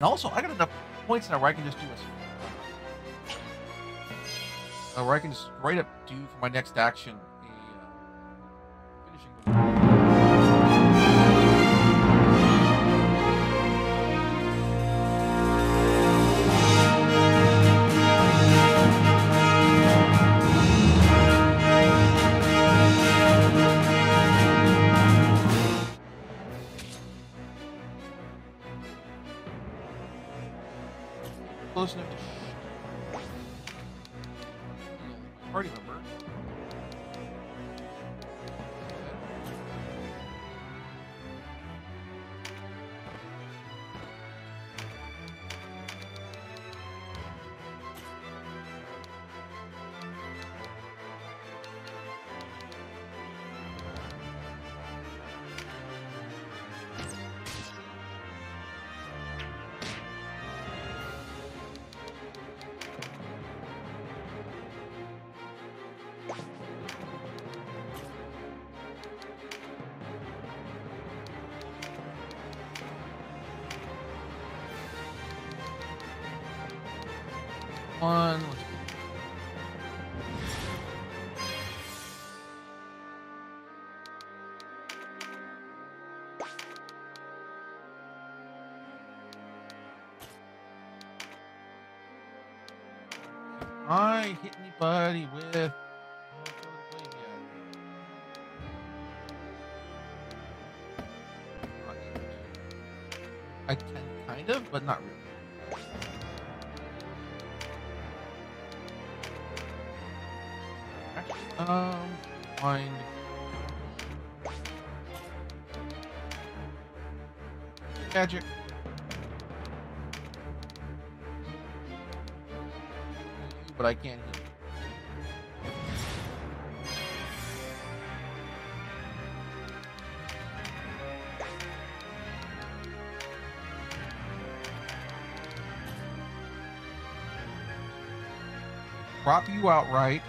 And also, I got enough points now where I can just do a. Uh, where I can just straight up do for my next action Close enough to. Sh- party member. One. I hit anybody with. I can kind of, but not really. Um. Magic. But I can't hit. Prop you outright.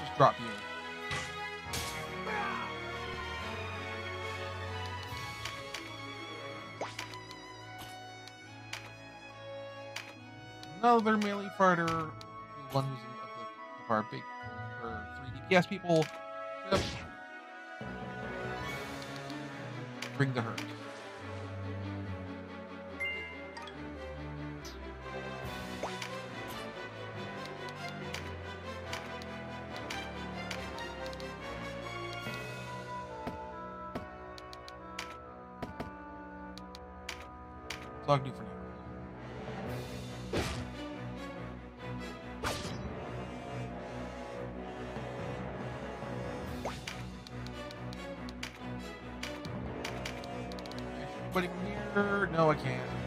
Just drop you. Another melee fighter, the one who's in, of, the, of our big or three DPS people. Yep. Bring the hurt. Can do for now. Here? No, I can't.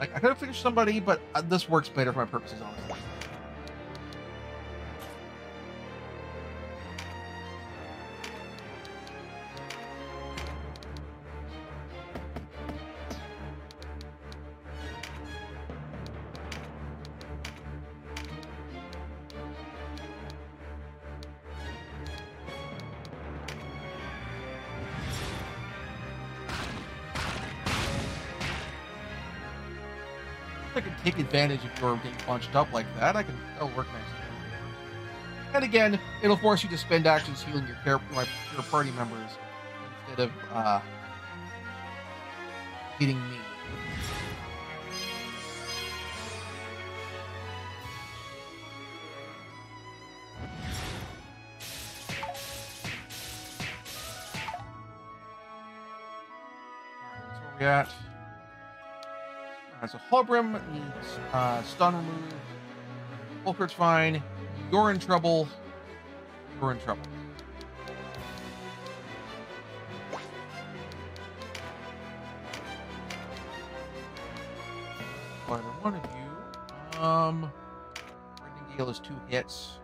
Like I could have finished somebody, but uh, this works better for my purposes, honestly. I can take advantage if you're getting punched up like that. I can. That'll work nicely. And again, it'll force you to spend actions healing your, care, your party members instead of uh, hitting me. Where we at. Alright, so Hobyrim needs uh, stun removed. Volkert's fine. You're in trouble. You're in trouble. Either one of you. Um, Gale is two hits.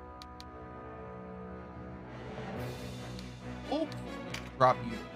Hopefully, drop you.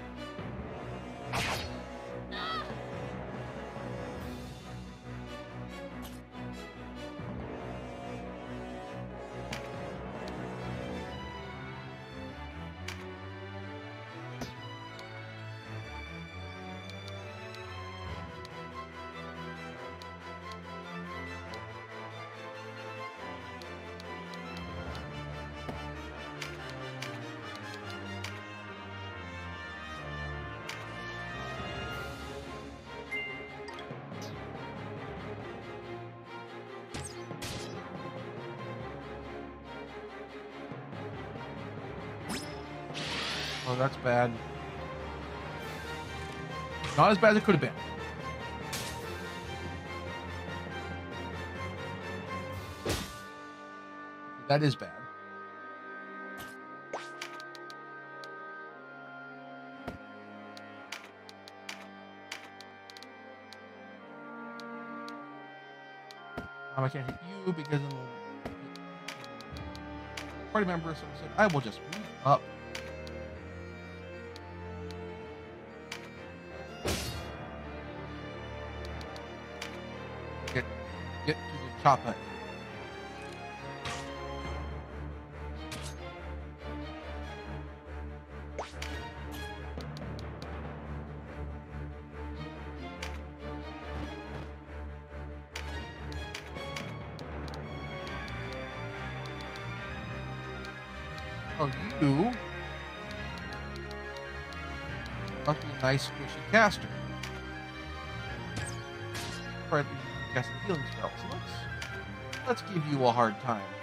Oh, that's bad. Not as bad as it could have been. That is bad. Um, I can't hit you because of the party member. So I will just move up. Get get to the chopper. Oh, you must a nice squishy caster. To cast healing spell. So let's let's give you a hard time.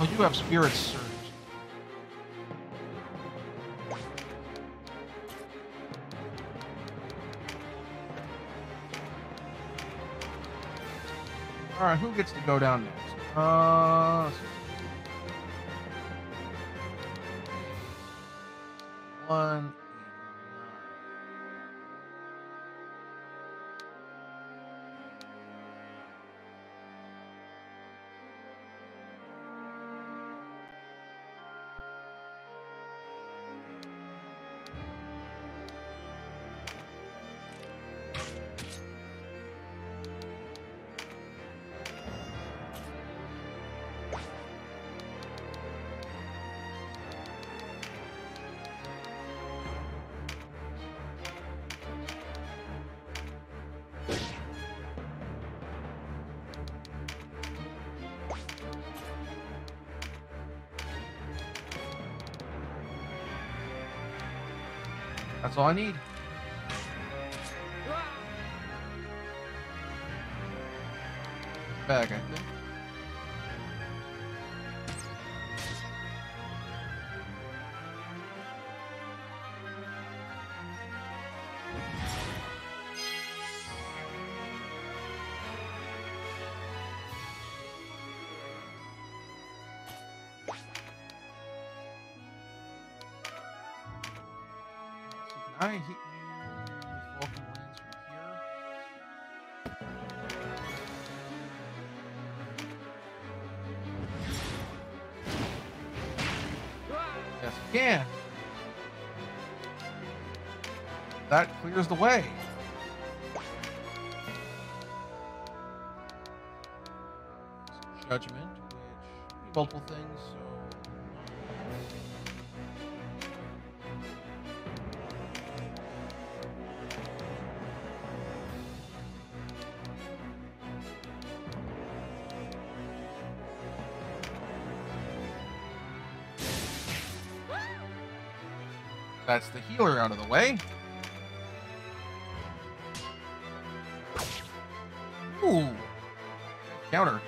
Oh, you have spirit surge. All right, who gets to go down next? Uh, one. That's all I need. Bag, I think. I hit you with Vulcan Lance from here? Yes, I can. That clears the way. Judgment, which multiple things, so. That's the healer out of the way. Ooh. Counter.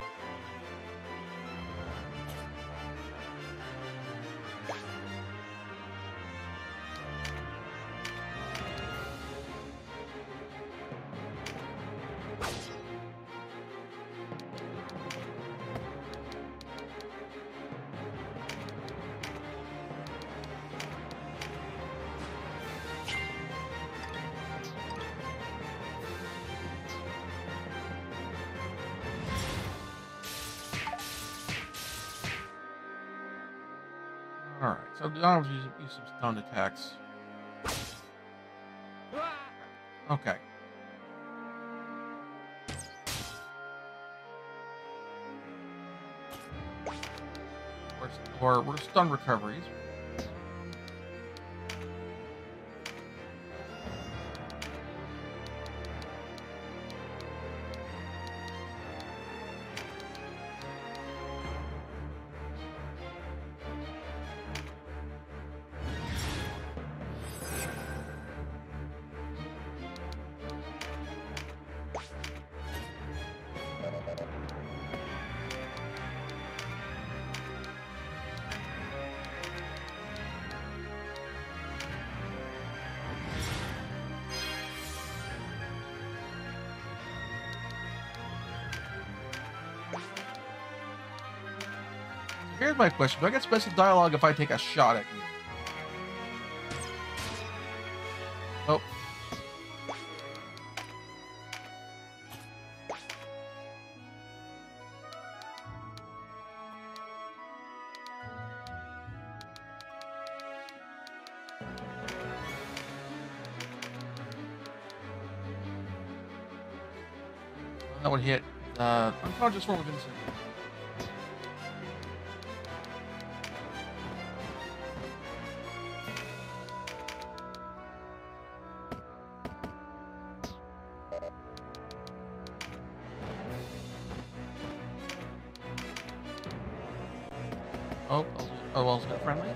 Alright, so I'll some stunned attacks. Okay. Or we're stun recoveries. Here's my question. Do I get special dialogue if I take a shot at you? Oh. That would hit uh, unconscious form of Vincent. Oh, oh, well, is it friendly?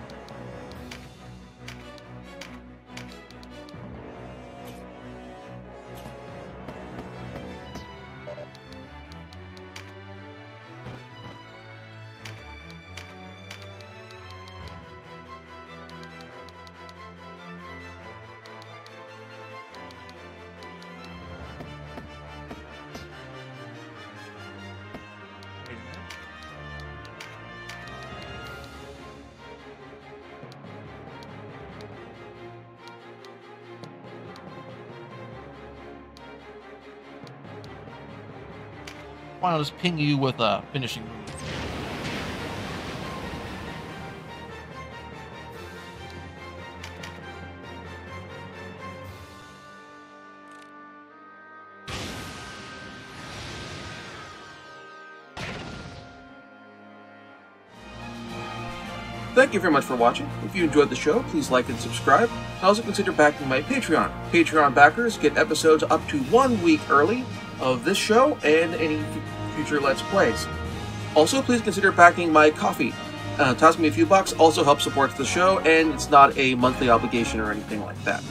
Why not just ping you with a finishing move? Thank you very much for watching. If you enjoyed the show, please like and subscribe. Also consider backing my Patreon. Patreon backers get episodes up to one week early of this show and any future Let's Plays. Also, please consider backing my Ko-Fi. Uh, toss me a few bucks also helps support the show, and it's not a monthly obligation or anything like that.